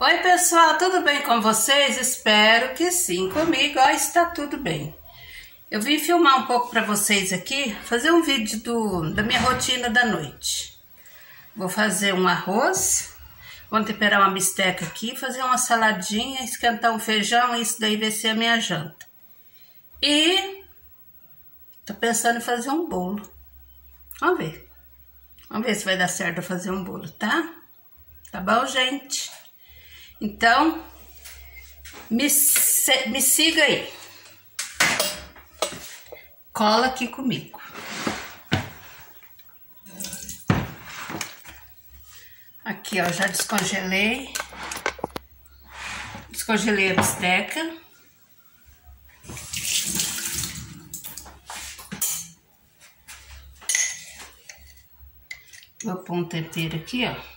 Oi pessoal, tudo bem com vocês? Espero que sim, comigo ó, está tudo bem. Eu vim filmar um pouco para vocês aqui, fazer um vídeo do, da minha rotina da noite. Vou fazer um arroz, vou temperar uma bisteca aqui, fazer uma saladinha, esquentar um feijão, isso daí vai ser a minha janta. E tô pensando em fazer um bolo. Vamos ver. Vamos ver se vai dar certo fazer um bolo, tá? Tá bom, gente? Então, me, me siga aí. Cola aqui comigo. Aqui, ó, já descongelei. Descongelei a bisteca. Vou pôr um tempero aqui, ó.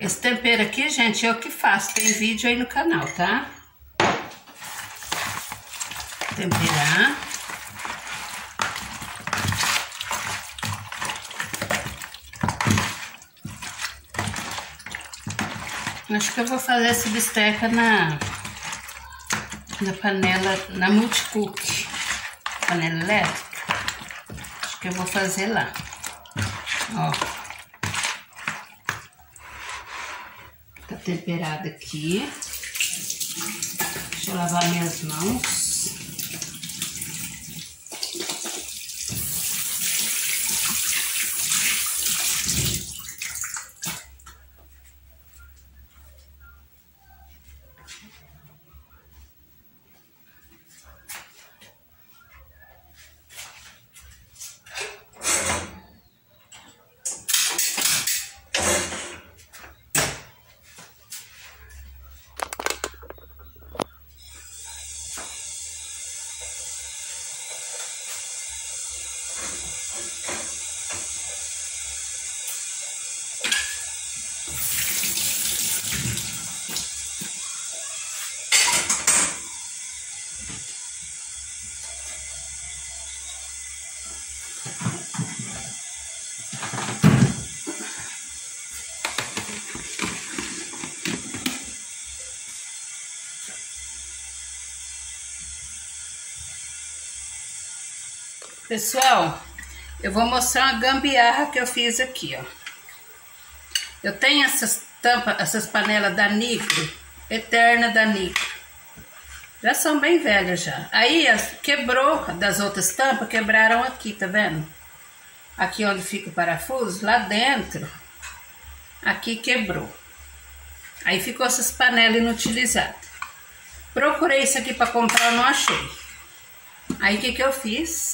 Esse tempero aqui, gente, é o que faço. Tem vídeo aí no canal, tá? Temperar. Acho que eu vou fazer essa bisteca na, na panela, na multicook, panela elétrica. Acho que eu vou fazer lá. Ó. temperada aqui. Deixa eu lavar minhas mãos. Pessoal, eu vou mostrar uma gambiarra que eu fiz aqui, ó. Eu tenho essas tampas, essas panelas da Nicro, Eterna da Nicro. Já são bem velhas já. Aí quebrou das outras tampas, quebraram aqui, tá vendo? Aqui onde fica o parafuso, lá dentro, aqui quebrou. Aí ficou essas panelas inutilizadas. Procurei isso aqui para comprar, não achei. Aí o que que eu fiz?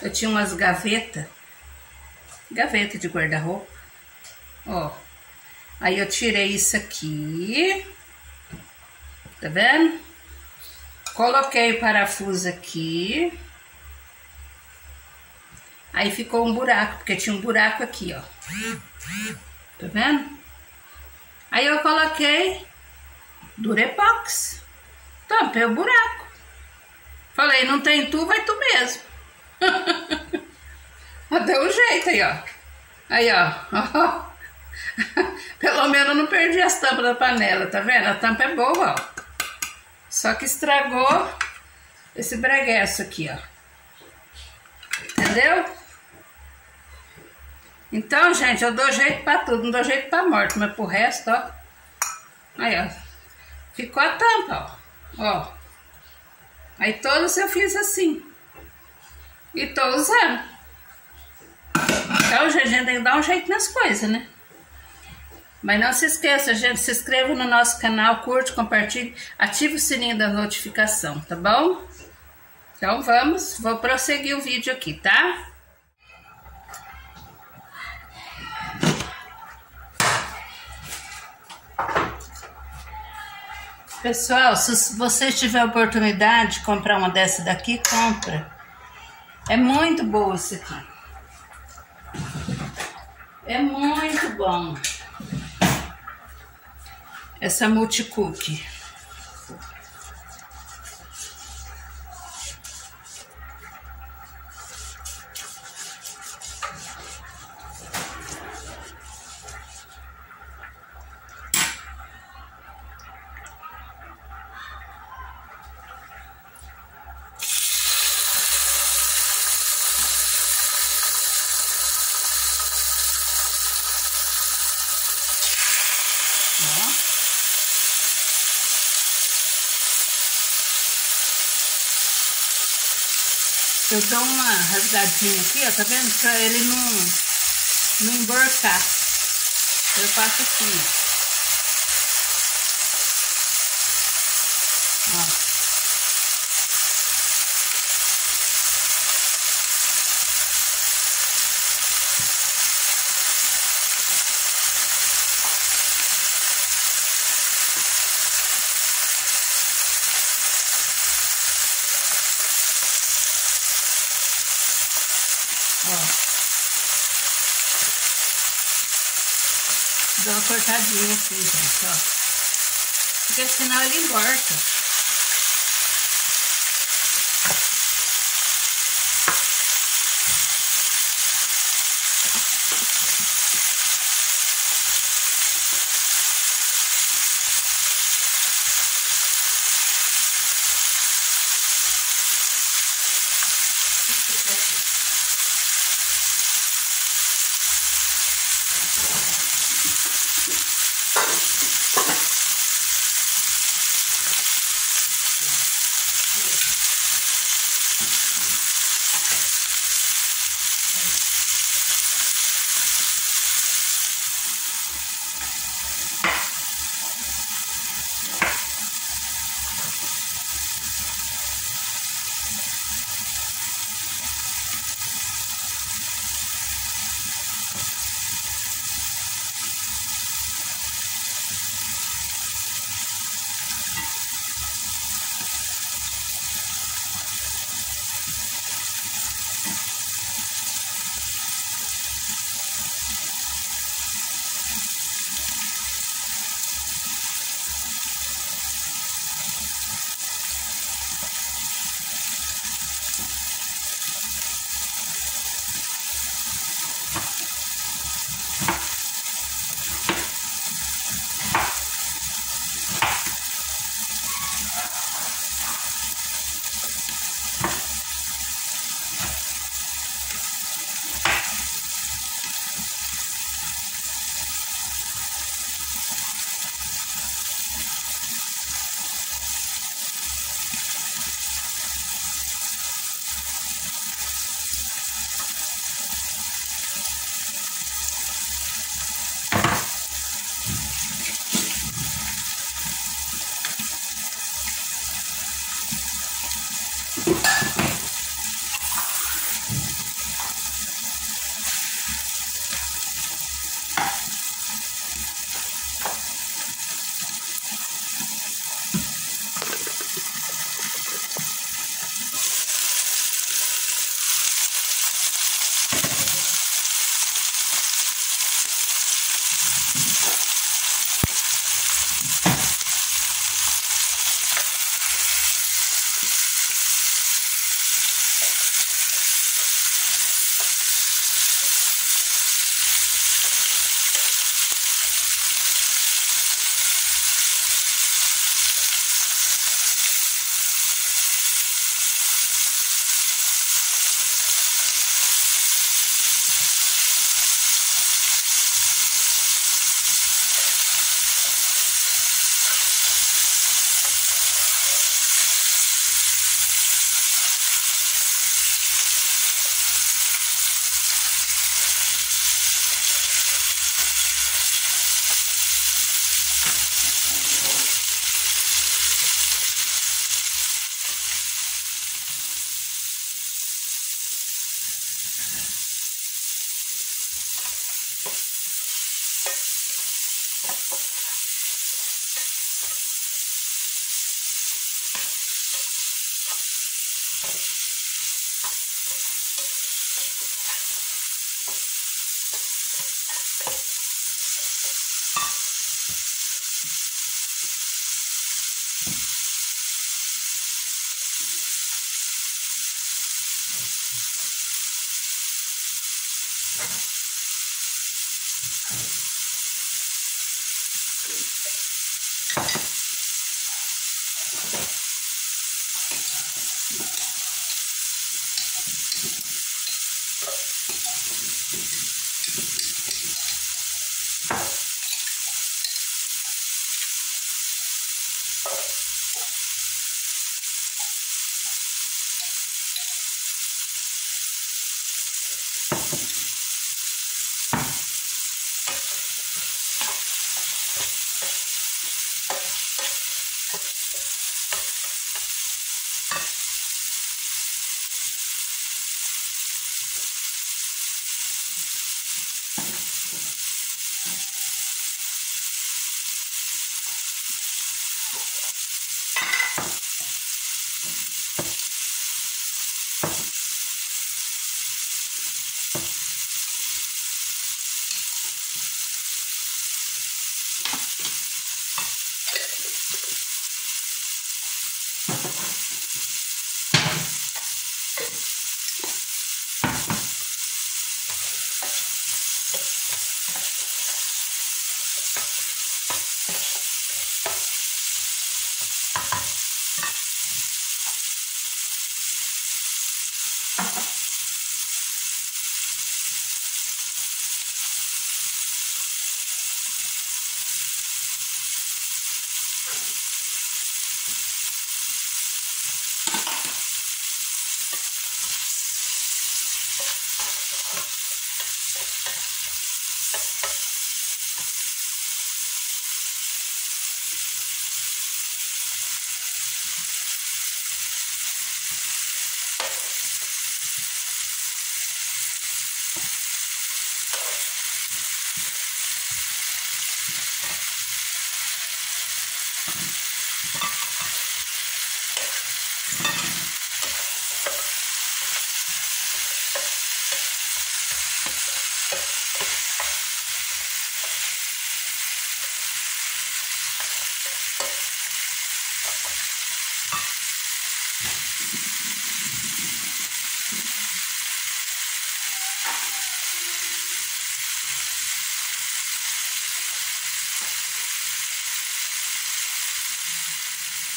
Eu tinha umas gavetas, gaveta de guarda-roupa, ó. Aí eu tirei isso aqui, tá vendo? Coloquei o parafuso aqui. Aí ficou um buraco, porque tinha um buraco aqui, ó. Tá vendo? Aí eu coloquei Durepox. Tampei o buraco. Falei, não tem tu, vai tu mesmo. Deu um jeito aí, ó. Aí, ó. Pelo menos não perdi as tampas da panela, tá vendo? A tampa é boa, ó. Só que estragou esse breguesso aqui, ó. Entendeu? Então, gente, eu dou jeito pra tudo. Não dou jeito pra morte, mas pro resto, ó. Aí, ó. Ficou a tampa, ó. Ó. Aí todos eu fiz assim. E tô usando. Então, gente, a gente tem que dar um jeito nas coisas, né? Mas não se esqueça, gente, se inscreva no nosso canal, curte, compartilhe, ative o sininho da notificação, tá bom? Então vamos, vou prosseguir o vídeo aqui, tá? Pessoal, se você tiver oportunidade de comprar uma dessa daqui, compra. É muito boa isso aqui. É muito bom. Essa multicook. Eu dou uma rasgadinha aqui, ó, tá vendo? Pra ele não, não emborcar. Eu faço assim, ó. Dou uma cortadinha aqui, gente, ó. Porque senão ele emborca.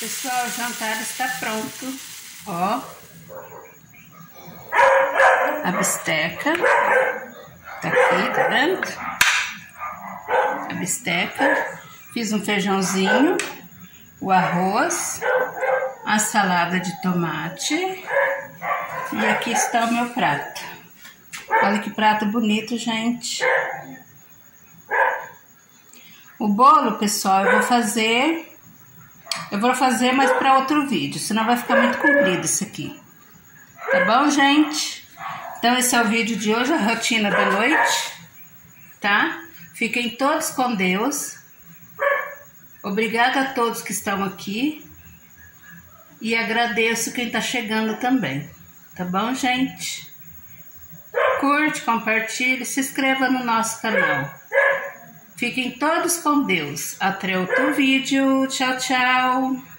Pessoal, o jantar está pronto. Ó. A bisteca. Tá aqui, tá vendo? A bisteca. Fiz um feijãozinho. O arroz. A salada de tomate. E aqui está o meu prato. Olha que prato bonito, gente. O bolo, pessoal, eu vou fazer eu vou fazer, mas para outro vídeo, senão vai ficar muito comprido isso aqui. Tá bom, gente? Então, esse é o vídeo de hoje, a rotina da noite, tá? Fiquem todos com Deus. Obrigada a todos que estão aqui. E agradeço quem tá chegando também. Tá bom, gente? Curte, compartilhe, se inscreva no nosso canal. Fiquem todos com Deus. Até outro vídeo. Tchau, tchau.